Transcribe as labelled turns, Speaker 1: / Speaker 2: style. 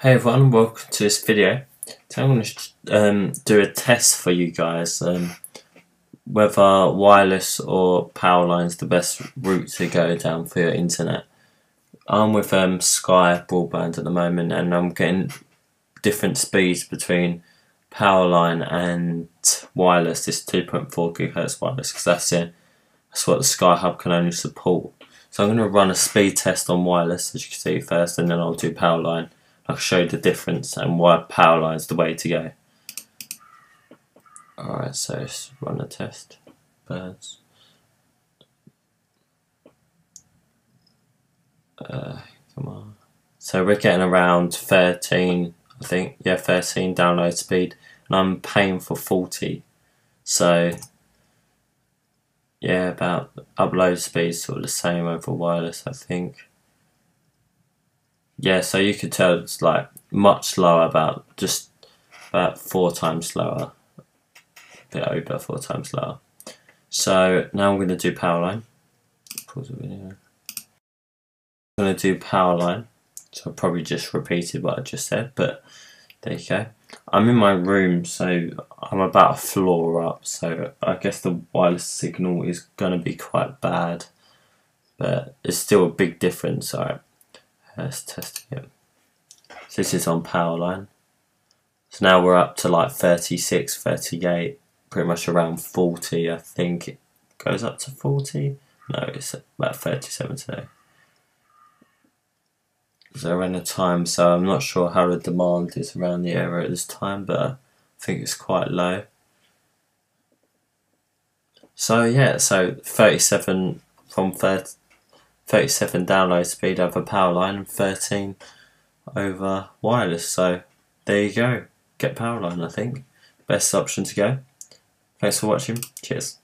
Speaker 1: Hey everyone, welcome to this video. So I'm going to um, do a test for you guys um, whether wireless or power line is the best route to go down for your internet. I'm with um, Sky broadband at the moment and I'm getting different speeds between power line and wireless, this 2.4 GHz wireless because that's it. That's what the Sky Hub can only support. So I'm going to run a speed test on wireless as you can see first and then I'll do power line I'll show you the difference and why power line is the way to go. Alright, so let's run the test. Birds. Uh, come on. So we're getting around 13, I think, yeah, 13 download speed, and I'm paying for 40. So, yeah, about upload speed sort of the same over wireless, I think yeah, so you could tell it's like much slower, about just about four times slower, a bit over four times slower. So now I'm going to do power line. Pause the video. I'm going to do power line. So I probably just repeated what I just said, but there you go. I'm in my room, so I'm about a floor up, so I guess the wireless signal is going to be quite bad, but it's still a big difference. Alright. Let's test it. So this is on power line. So now we're up to like 36, 38, pretty much around 40 I think. It goes up to 40? No, it's about 37 today. So around the time, so I'm not sure how the demand is around the area at this time, but I think it's quite low. So yeah, so 37 from 30, 37 download speed over power line and 13 over wireless. So there you go. Get power line, I think. Best option to go. Thanks for watching. Cheers.